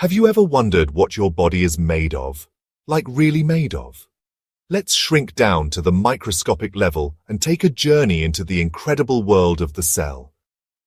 Have you ever wondered what your body is made of? Like really made of? Let's shrink down to the microscopic level and take a journey into the incredible world of the cell.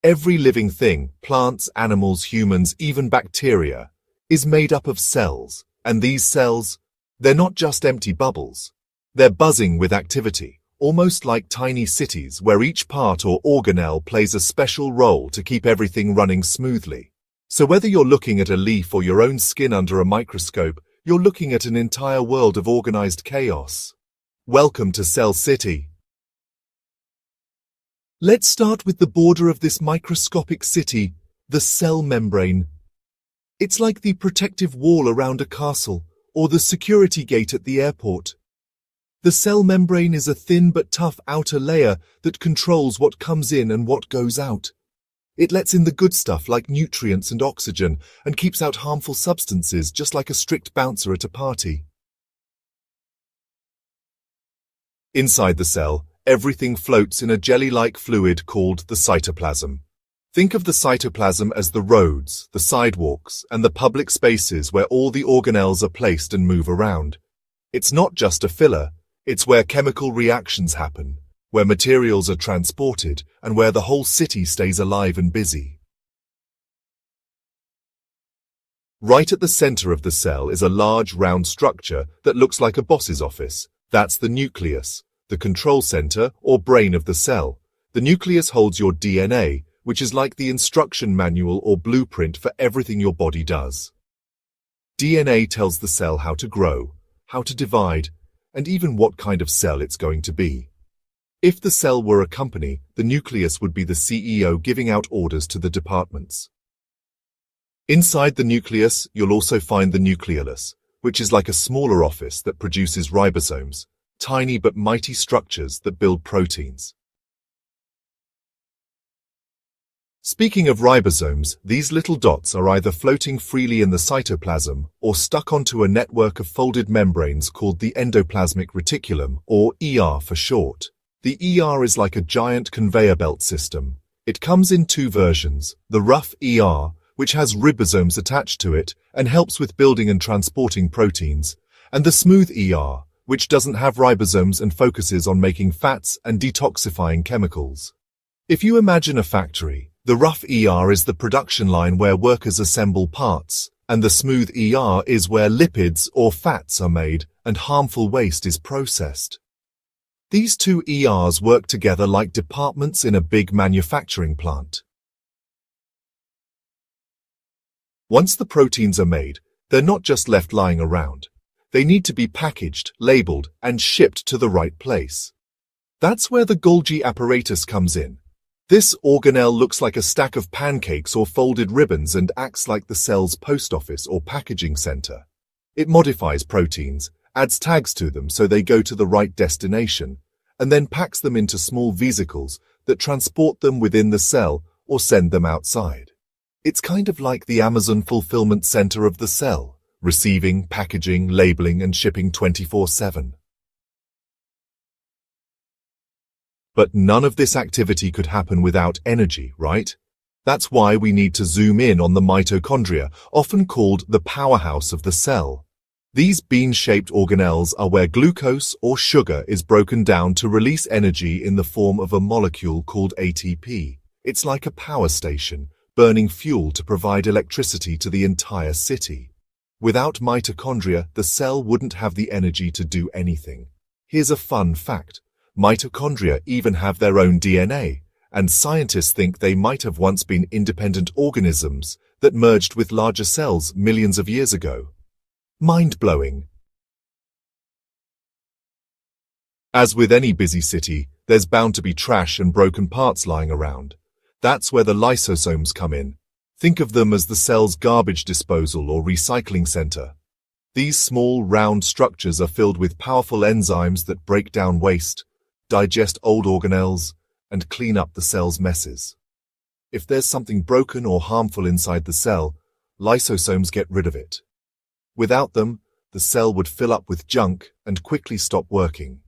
Every living thing, plants, animals, humans, even bacteria, is made up of cells, and these cells, they're not just empty bubbles. They're buzzing with activity, almost like tiny cities where each part or organelle plays a special role to keep everything running smoothly. So whether you're looking at a leaf or your own skin under a microscope, you're looking at an entire world of organized chaos. Welcome to Cell City. Let's start with the border of this microscopic city, the cell membrane. It's like the protective wall around a castle or the security gate at the airport. The cell membrane is a thin but tough outer layer that controls what comes in and what goes out. It lets in the good stuff like nutrients and oxygen and keeps out harmful substances just like a strict bouncer at a party. Inside the cell, everything floats in a jelly-like fluid called the cytoplasm. Think of the cytoplasm as the roads, the sidewalks, and the public spaces where all the organelles are placed and move around. It's not just a filler, it's where chemical reactions happen, where materials are transported and where the whole city stays alive and busy. Right at the center of the cell is a large round structure that looks like a boss's office. That's the nucleus, the control center or brain of the cell. The nucleus holds your DNA, which is like the instruction manual or blueprint for everything your body does. DNA tells the cell how to grow, how to divide, and even what kind of cell it's going to be. If the cell were a company, the nucleus would be the CEO giving out orders to the departments. Inside the nucleus, you'll also find the nucleolus, which is like a smaller office that produces ribosomes, tiny but mighty structures that build proteins. Speaking of ribosomes, these little dots are either floating freely in the cytoplasm or stuck onto a network of folded membranes called the endoplasmic reticulum, or ER for short. The ER is like a giant conveyor belt system. It comes in two versions, the rough ER, which has ribosomes attached to it and helps with building and transporting proteins, and the smooth ER, which doesn't have ribosomes and focuses on making fats and detoxifying chemicals. If you imagine a factory, the rough ER is the production line where workers assemble parts, and the smooth ER is where lipids or fats are made and harmful waste is processed. These two ERs work together like departments in a big manufacturing plant. Once the proteins are made, they're not just left lying around. They need to be packaged, labeled, and shipped to the right place. That's where the Golgi apparatus comes in. This organelle looks like a stack of pancakes or folded ribbons and acts like the cell's post office or packaging center. It modifies proteins, adds tags to them so they go to the right destination, and then packs them into small vesicles that transport them within the cell or send them outside. It's kind of like the Amazon fulfillment center of the cell, receiving, packaging, labeling, and shipping 24-7. But none of this activity could happen without energy, right? That's why we need to zoom in on the mitochondria, often called the powerhouse of the cell. These bean-shaped organelles are where glucose or sugar is broken down to release energy in the form of a molecule called ATP. It's like a power station, burning fuel to provide electricity to the entire city. Without mitochondria, the cell wouldn't have the energy to do anything. Here's a fun fact. Mitochondria even have their own DNA, and scientists think they might have once been independent organisms that merged with larger cells millions of years ago. Mind-blowing. As with any busy city, there's bound to be trash and broken parts lying around. That's where the lysosomes come in. Think of them as the cell's garbage disposal or recycling center. These small, round structures are filled with powerful enzymes that break down waste, digest old organelles, and clean up the cell's messes. If there's something broken or harmful inside the cell, lysosomes get rid of it. Without them, the cell would fill up with junk and quickly stop working.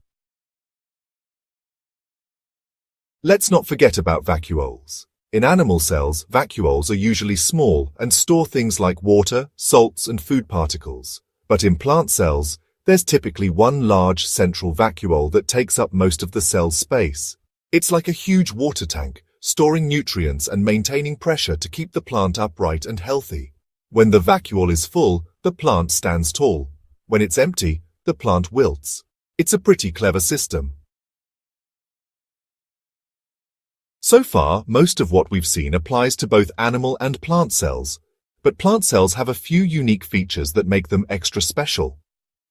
Let's not forget about vacuoles. In animal cells, vacuoles are usually small and store things like water, salts, and food particles. But in plant cells, there's typically one large central vacuole that takes up most of the cell's space. It's like a huge water tank, storing nutrients and maintaining pressure to keep the plant upright and healthy. When the vacuole is full, the plant stands tall. When it's empty, the plant wilts. It's a pretty clever system. So far, most of what we've seen applies to both animal and plant cells, but plant cells have a few unique features that make them extra special.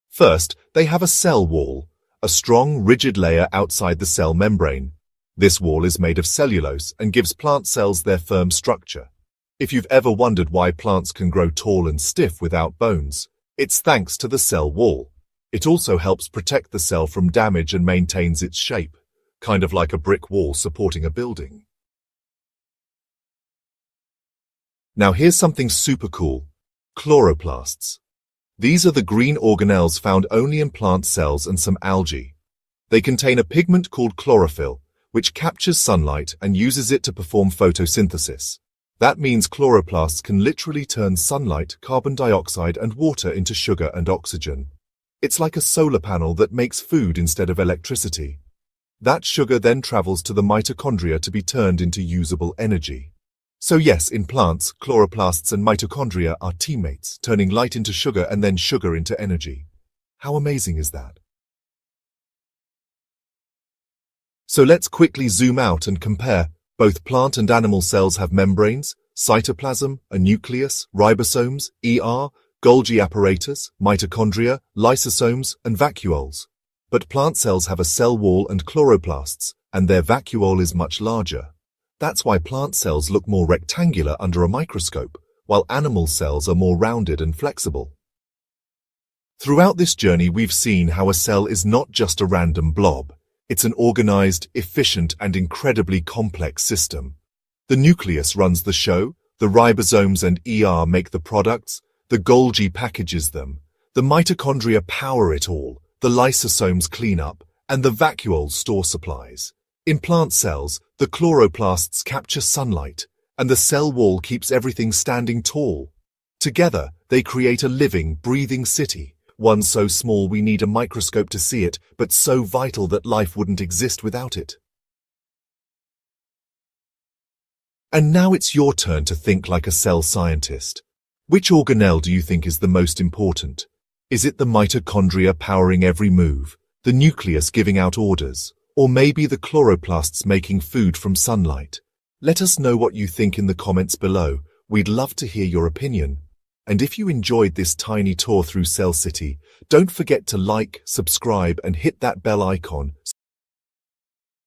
First, they have a cell wall, a strong, rigid layer outside the cell membrane. This wall is made of cellulose and gives plant cells their firm structure. If you've ever wondered why plants can grow tall and stiff without bones, it's thanks to the cell wall. It also helps protect the cell from damage and maintains its shape, kind of like a brick wall supporting a building. Now here's something super cool. Chloroplasts. These are the green organelles found only in plant cells and some algae. They contain a pigment called chlorophyll, which captures sunlight and uses it to perform photosynthesis. That means chloroplasts can literally turn sunlight, carbon dioxide, and water into sugar and oxygen. It's like a solar panel that makes food instead of electricity. That sugar then travels to the mitochondria to be turned into usable energy. So yes, in plants, chloroplasts and mitochondria are teammates, turning light into sugar and then sugar into energy. How amazing is that? So let's quickly zoom out and compare. Both plant and animal cells have membranes, cytoplasm, a nucleus, ribosomes, ER, Golgi apparatus, mitochondria, lysosomes, and vacuoles. But plant cells have a cell wall and chloroplasts, and their vacuole is much larger. That's why plant cells look more rectangular under a microscope, while animal cells are more rounded and flexible. Throughout this journey, we've seen how a cell is not just a random blob. It's an organized, efficient, and incredibly complex system. The nucleus runs the show, the ribosomes and ER make the products, the Golgi packages them, the mitochondria power it all, the lysosomes clean up, and the vacuoles store supplies. In plant cells, the chloroplasts capture sunlight, and the cell wall keeps everything standing tall. Together, they create a living, breathing city, one so small we need a microscope to see it, but so vital that life wouldn't exist without it. And now it's your turn to think like a cell scientist. Which organelle do you think is the most important? Is it the mitochondria powering every move, the nucleus giving out orders, or maybe the chloroplasts making food from sunlight. Let us know what you think in the comments below. We'd love to hear your opinion. And if you enjoyed this tiny tour through Cell City, don't forget to like, subscribe, and hit that bell icon